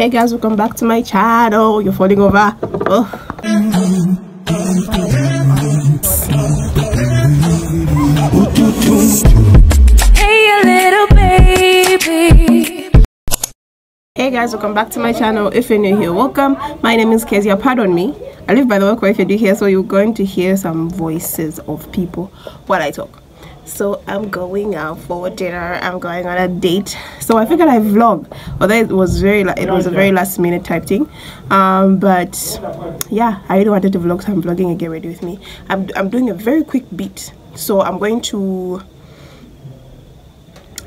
hey guys welcome back to my channel you're falling over oh. Hey, little baby. Hey guys, welcome back to my channel. If you're new here, welcome. My name is Keziah. Pardon me. I live by the walkway if you do here, so you're going to hear some voices of people while I talk. So I'm going out for dinner. I'm going on a date. So I figured I vlog. Although it was very it was a very last minute type thing. Um, but yeah, I really wanted to vlog, so I'm vlogging get ready with me. I'm I'm doing a very quick beat. So I'm going to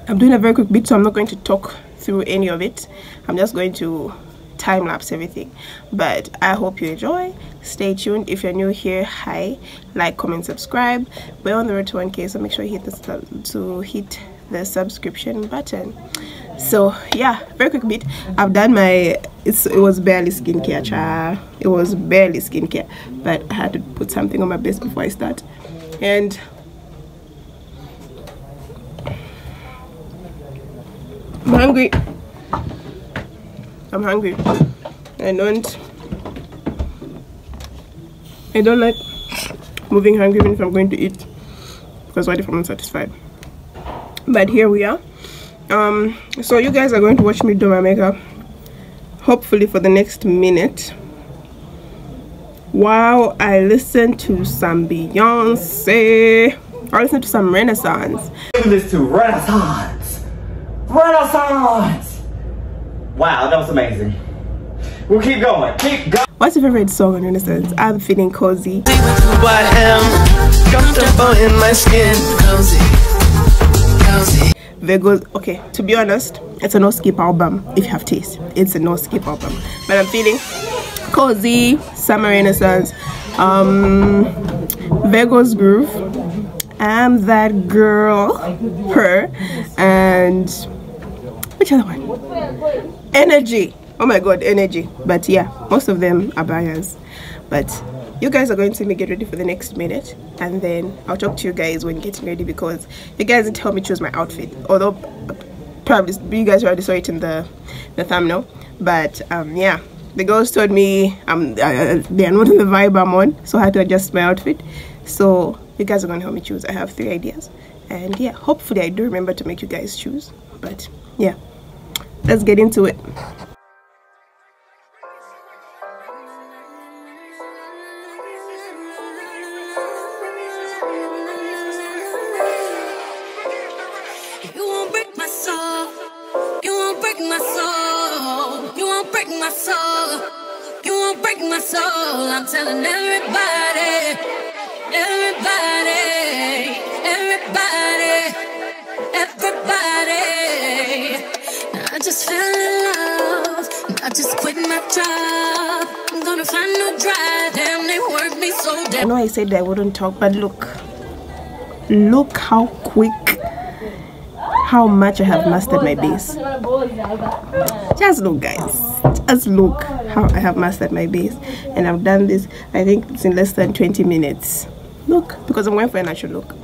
I'm doing a very quick beat so I'm not going to talk through any of it I'm just going to time lapse everything but I hope you enjoy stay tuned if you're new here hi like comment subscribe we're on the road to 1k so make sure you hit the to hit the subscription button so yeah very quick bit I've done my it's it was barely skincare it was barely skincare but I had to put something on my base before I start and I'm hungry. I'm hungry. I don't. I don't like moving hungry even if I'm going to eat. Because what if I'm unsatisfied? But here we are. Um. So you guys are going to watch me do my makeup. Hopefully for the next minute. While I listen to some Beyonce. Or listen to some Renaissance. this to Renaissance. Renaissance. Wow, that was amazing. We'll keep going. Keep going. What's your favorite song on Renaissance? I'm feeling cozy. who I am. Comfortable in my skin. Cozy. Cozy. Virgos, okay, to be honest, it's a no skip album if you have taste. It's a no skip album. But I'm feeling cozy, summer renaissance, um, Virgo's groove. I'm that girl, her, and which other one? Energy. Oh my god, energy. But yeah, most of them are buyers. But you guys are going to me get ready for the next minute and then I'll talk to you guys when getting ready because you guys didn't help me choose my outfit. Although probably you guys already saw it in the the thumbnail. But um yeah. The girls told me um uh, they are not in the vibe I'm on, so I had to adjust my outfit. So you guys are gonna help me choose. I have three ideas, and yeah, hopefully I do remember to make you guys choose. But yeah, let's get into it. My soul. You won't break my soul. I'm telling everybody, everybody, everybody, everybody. I just fell in love. I just quit my job. I'm gonna find no drive. Damn, they work me so damn. I know I said I wouldn't talk, but look, look how quick, how much I have mastered my base. Just look, guys. Just look how I have mastered my base and I've done this. I think it's in less than 20 minutes. Look, because I'm going for a natural look,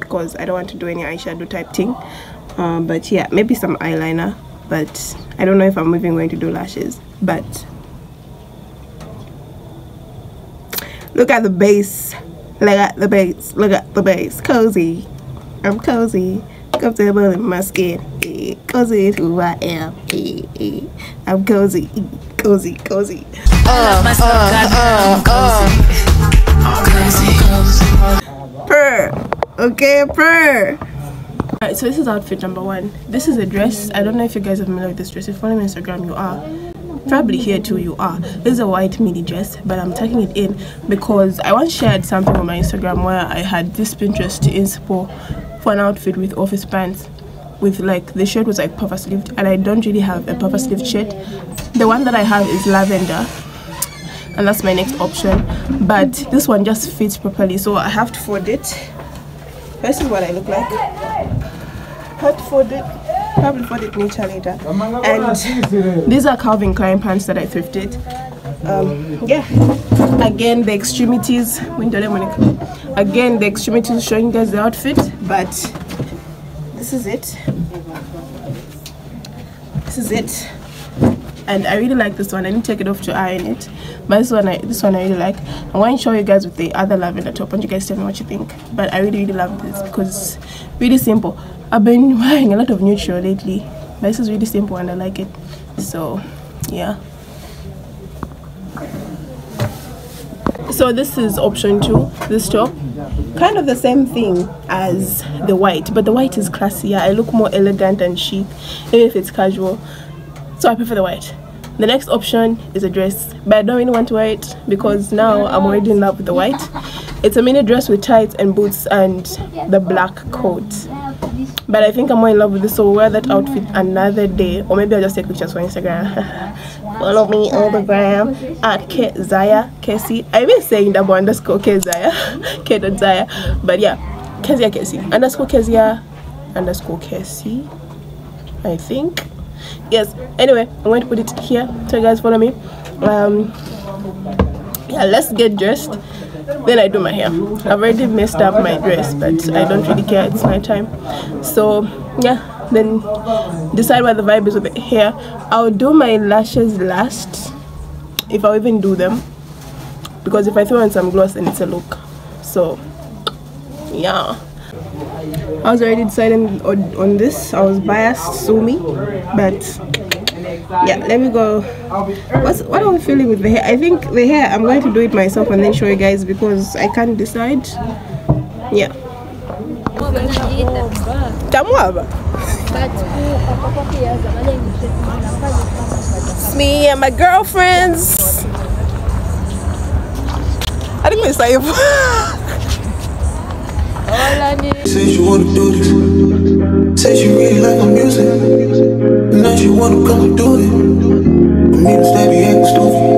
because I don't want to do any eyeshadow type thing. Um, but yeah, maybe some eyeliner. But I don't know if I'm even going to do lashes. But Look at the base. Look at the base. Look at the base. Cozy. I'm cozy. Comfortable in my skin. Eh, Cozy is who I am. Eh, eh. I'm cozy. Cozy, cozy. love myself, goddamn, cozy. Cozy, cozy. Purr. Okay, purr. Alright, so this is outfit number one. This is a dress. I don't know if you guys are familiar with this dress. If you follow me on Instagram, you are. Probably here too, you are. This is a white mini dress, but I'm tucking it in because I once shared something on my Instagram where I had this Pinterest inspo for an outfit with office pants. With like the shirt was like puffer sleeved, and I don't really have a puffer sleeved shirt. The one that I have is lavender, and that's my next option. But this one just fits properly, so I have to fold it. This is what I look like. Have to fold it. Probably fold it later. And these are Calvin Klein pants that I thrifted. Um, yeah. Again, the extremities. Again, the extremities showing you guys the outfit, but this is it. This is it. and I really like this one. I didn't take it off to iron it, but this one I this one I really like. I'm going to show you guys with the other lavender top, and you guys tell me what you think. But I really really love this because it's really simple. I've been wearing a lot of neutral lately, but this is really simple and I like it. So yeah. So this is option two this top. Kind of the same thing as the white but the white is classier. I look more elegant and chic even if it's casual. So i prefer the white. The next option is a dress but i don't really want to wear it because now i'm already in love with the white. It's a mini dress with tights and boots and the black coat. But i think i'm more in love with this so we'll wear that outfit another day or maybe i'll just take pictures for instagram follow me on the gram at K Zaya Casey. I've been saying double underscore K Zaya K dot Zaya, but yeah, Keziah Casey underscore Keziah underscore Casey. I think yes. Anyway, I'm going to put it here so you guys follow me. Um, yeah, let's get dressed. Then I do my hair. I've already messed up my dress, but I don't really care. It's my time. So yeah then decide what the vibe is with the hair. I'll do my lashes last if i'll even do them. Because if i throw in some gloss then it's a look. So yeah. I was already deciding on, on this. I was biased sue me but yeah let me go. What's what am i feeling with the hair? I think the hair i'm going to do it myself and then show you guys because i can't decide. Yeah me and my girlfriends. I think we say Says you wanna do this. Says you really like my music. Now you wanna come and do it. I mean, steady acting stupid.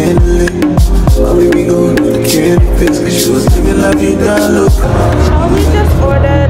Move it, and I handle it. My baby going with the. Cause she was living la vida loca. we just ordered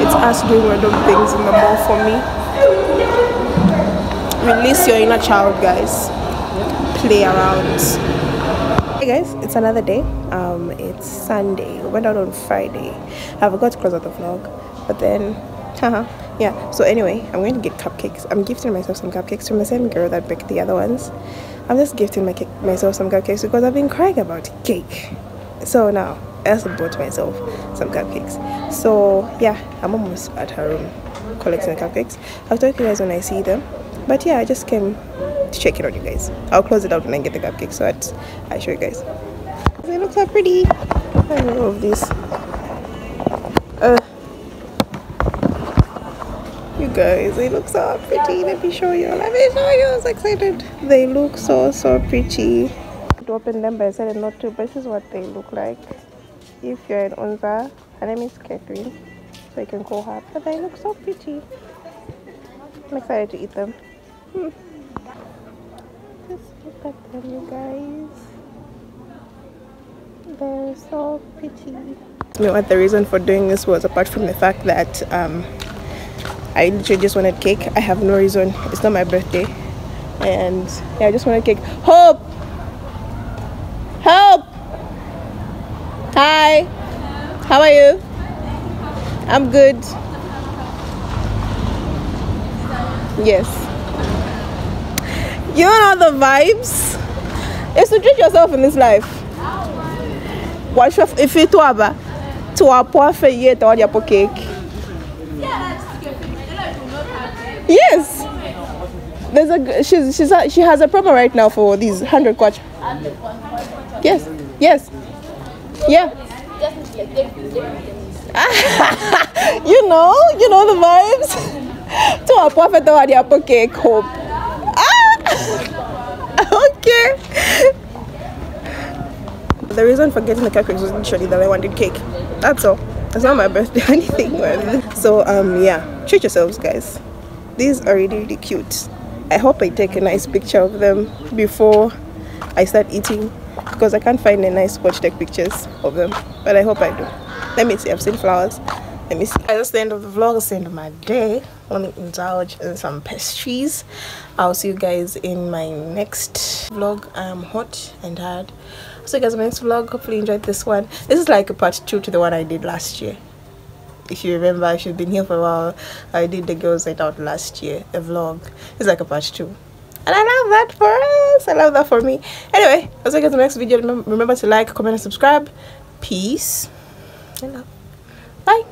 It's us doing random things in the mall for me. Release your inner child, guys. Play around. Hey guys, it's another day. Um, it's Sunday. We went out on Friday. I forgot to close out the vlog, but then, haha, yeah. So anyway, I'm going to get cupcakes. I'm gifting myself some cupcakes from the same girl that baked the other ones. I'm just gifting my cake, myself some cupcakes because I've been crying about cake. So now I also bought myself some cupcakes. So yeah, I'm almost at her room collecting the cupcakes. I'll talk to you guys when I see them. But yeah, I just came to check it on you guys. I'll close it out when I get the cupcakes so I show you guys. They look so pretty. I love this. Guys, they look so pretty. Let me show you. Let me show you. I was excited. They look so so pretty. To open them, but I said not to. But this is what they look like. If you're in Unza, her name is Catherine, so you can call her. But they look so pretty. I'm excited to eat them. Just look at them, you guys. They're so pretty. You know what the reason for doing this was apart from the fact that um, I literally just wanted cake. I have no reason. It's not my birthday. And yeah, I just wanted cake. Hope! Help! Hi! How are you? I'm good. Yes. You know the vibes? It's to treat yourself in this life. What if were to a poor yet or your cake? Yes. There's a she's she's a, she has a promo right now for these hundred kwacha. Yes. Yes. Yeah. you know, you know the vibes. to a prophet apple cake hope. Ah! okay. The reason for getting the cupcakes was literally that I wanted cake. That's all. It's not my birthday or anything. So um yeah, treat yourselves guys. These are really really cute. I hope I take a nice picture of them before I start eating because I can't find a nice spot to take pictures of them. But I hope I do. Let me see. I've seen flowers. Let me see. That's the end of the vlog. It's the end of my day. Let me indulge in some pastries. I'll see you guys in my next vlog. I'm hot and hard So guys, my next vlog. Hopefully you enjoyed this one. This is like a part two to the one I did last year. If you remember, if you've been here for a while, I did the girls night out last year, a vlog. It's like a part two. And I love that for us. I love that for me. Anyway, I'll see you guys in the next video. Remember, to like, comment, and subscribe. Peace. Bye.